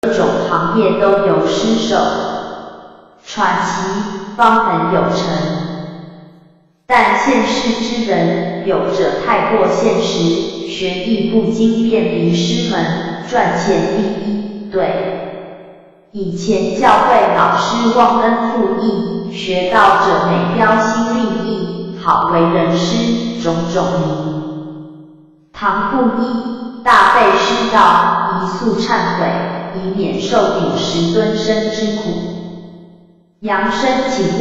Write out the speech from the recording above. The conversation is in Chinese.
各种行业都有失手，传奇方能有成。但现世之人，有者太过现实，学艺不精，便迷失门，赚钱第一。对，以前教会老师忘恩负义，学道者没标新立异，好为人师，种种名。唐不一，大悲师道，一速忏悔，以免受顶十吨身之苦。扬声，请问。